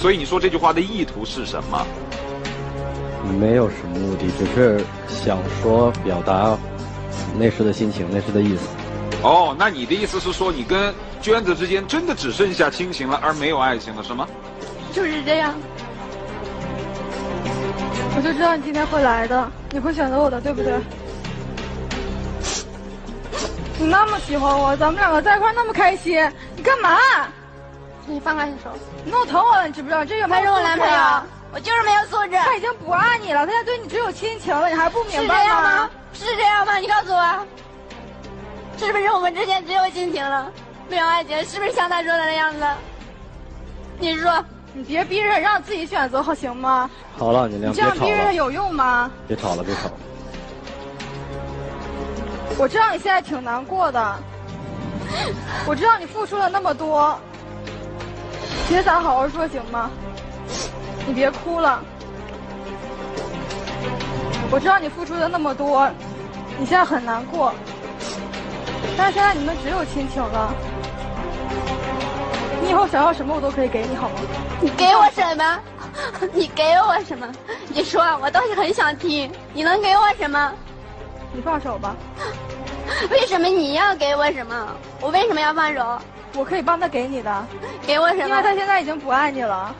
所以你说这句话的意图是什么？没有什么目的，只是想说表达那时的心情，那时的意思。哦，那你的意思是说，你跟娟子之间真的只剩下亲情了，而没有爱情了，是吗？就是这样。我就知道你今天会来的，你会选择我的，对不对？你那么喜欢我，咱们两个在一块那么开心，你干嘛？你放开手！你弄疼我了，你知不知道？这有他是我男朋友，我就是没有素质。他已经不爱你了，他现在对你只有亲情了，你还不明白吗？是这样吗？你告诉我，是不是我们之间只有亲情了，没有爱情？是不是像他说的那样子？你说，你别逼着让自己选择，好行吗？好了，你俩这样逼着他有用吗？别吵了，别吵了。我知道你现在挺难过的，我知道你付出了那么多。姐，咱好好说行吗？你别哭了。我知道你付出的那么多，你现在很难过。但是现在你们只有亲情了。你以后想要什么，我都可以给你，好吗？你给我什么？你给我什么？你说，我倒是很想听。你能给我什么？你放手吧。为什么你要给我什么？我为什么要放手？我可以帮他给你的，给我什么？因为他现在已经不爱你了。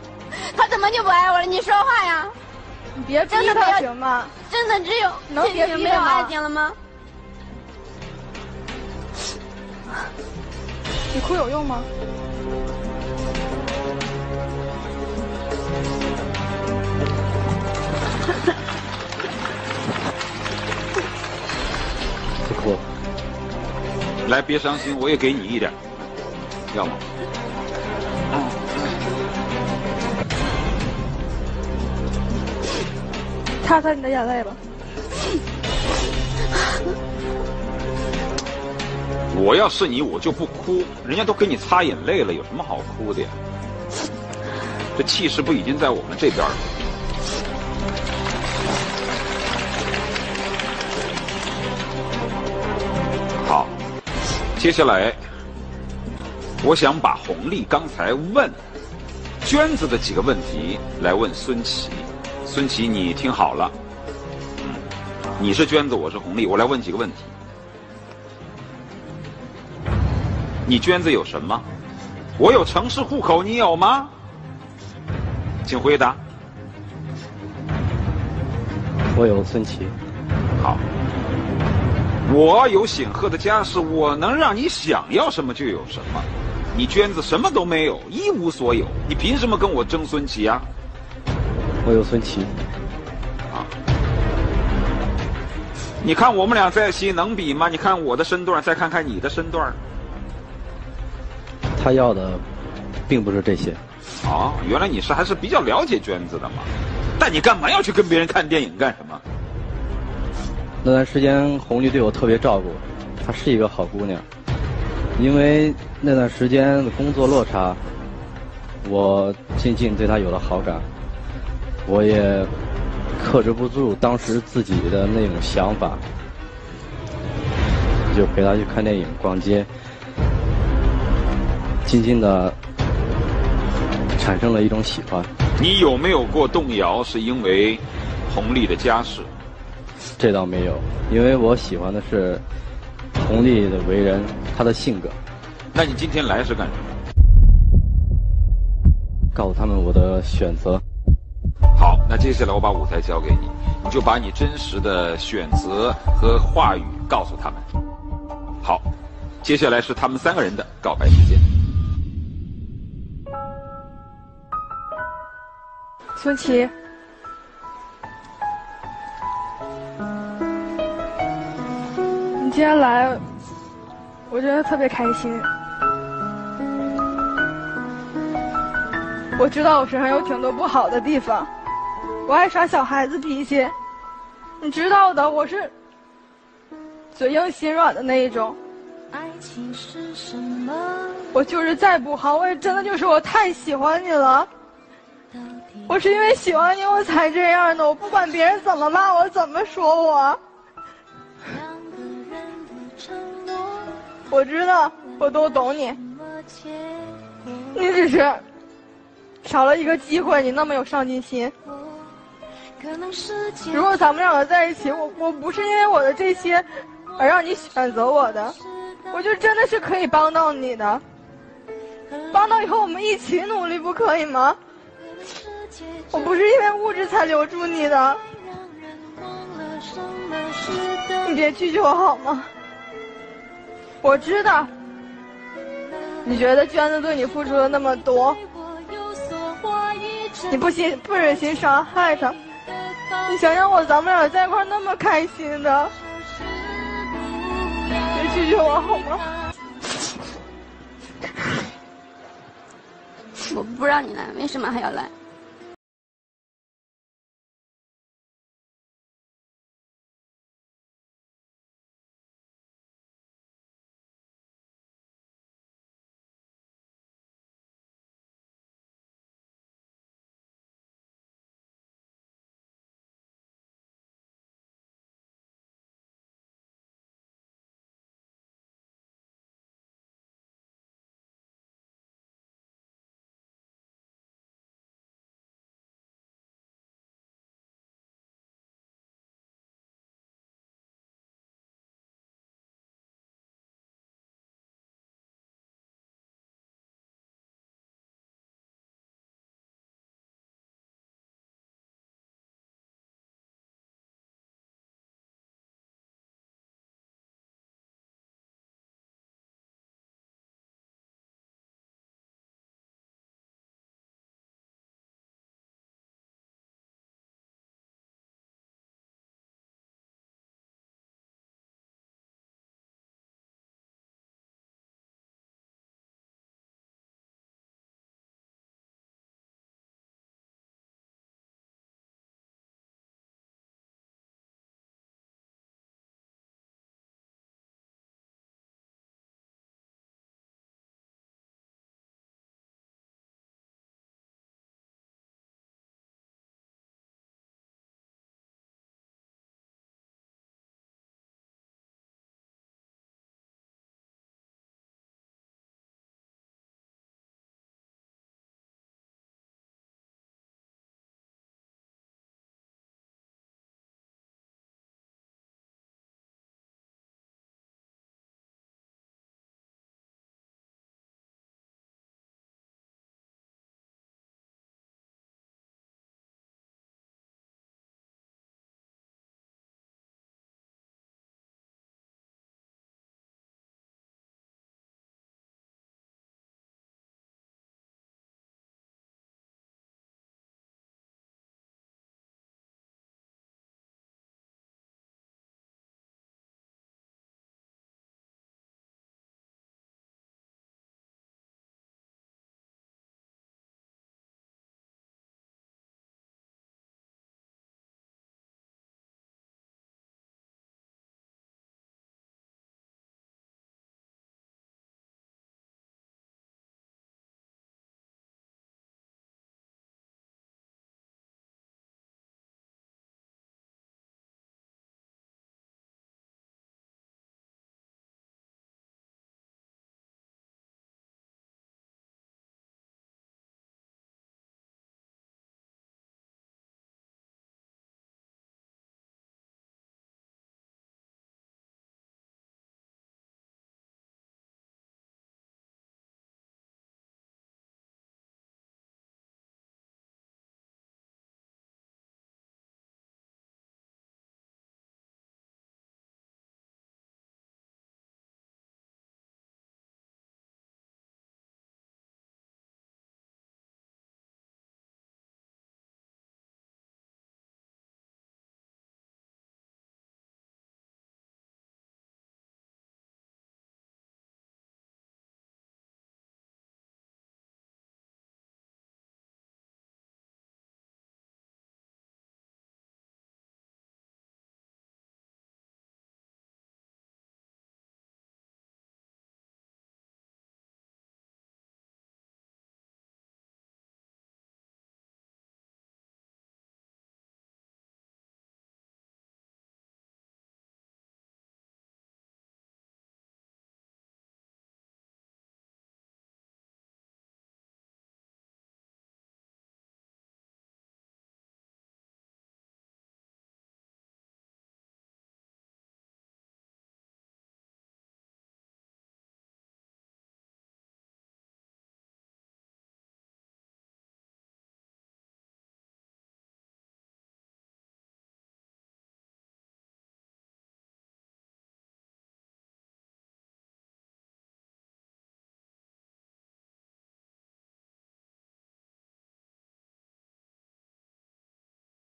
他怎么就不爱我了？你说话呀！你别逼他行吗？真的只有能别逼没有爱情了吗？你哭有用吗？别哭。来，别伤心，我也给你一点。要吗？擦擦你的眼泪吧。我要是你，我就不哭。人家都给你擦眼泪了，有什么好哭的呀？这气势不已经在我们这边了？好，接下来。我想把红利刚才问娟子的几个问题来问孙琦。孙琦，你听好了，嗯，你是娟子，我是红利，我来问几个问题。你娟子有什么？我有城市户口，你有吗？请回答。我有孙琦。好。我有显赫的家世，我能让你想要什么就有什么。你娟子什么都没有，一无所有，你凭什么跟我争孙琦啊？我有孙琦，啊！你看我们俩在一起能比吗？你看我的身段，再看看你的身段。他要的，并不是这些。啊，原来你是还是比较了解娟子的嘛？但你干嘛要去跟别人看电影干什么？那段时间红绿对我特别照顾，她是一个好姑娘。因为那段时间的工作落差，我渐渐对他有了好感，我也克制不住当时自己的那种想法，就陪他去看电影、逛街，渐渐的产生了一种喜欢。你有没有过动摇？是因为红利的家世？这倒没有，因为我喜欢的是。红丽的为人，她的性格。那你今天来是干什么？告诉他们我的选择。好，那接下来我把舞台交给你，你就把你真实的选择和话语告诉他们。好，接下来是他们三个人的告白时间。孙琦。今天来，我觉得特别开心。我知道我身上有挺多不好的地方，我爱耍小孩子脾气，你知道的，我是嘴硬心软的那一种。我就是再不好，我也真的就是我太喜欢你了。我是因为喜欢你，我才这样的。我不管别人怎么骂我，怎么说我。我知道，我都懂你。你只是少了一个机会，你那么有上进心。如果咱们两个在一起，我我不是因为我的这些而让你选择我的，我就真的是可以帮到你的。帮到以后我们一起努力，不可以吗？我不是因为物质才留住你的，你别拒绝我好吗？我知道，你觉得娟子对你付出了那么多，你不心不忍心伤害她，你想想我咱们俩在一块那么开心的，别拒绝我好吗？我不让你来，为什么还要来？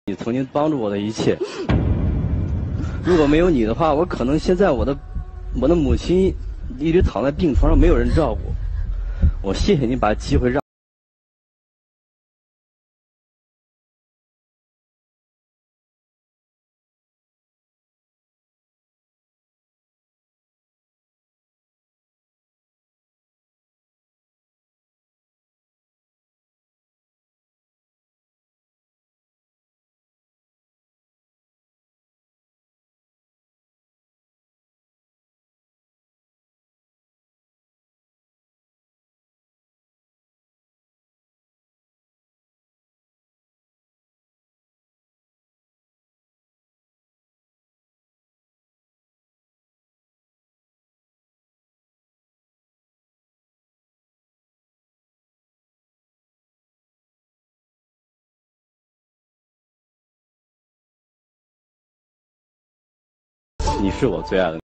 你曾经帮助我的一切。如果没有你的话，我可能现在我的我的母亲一直躺在病床上，没有人照顾。我谢谢你把机会让。你是我最爱的。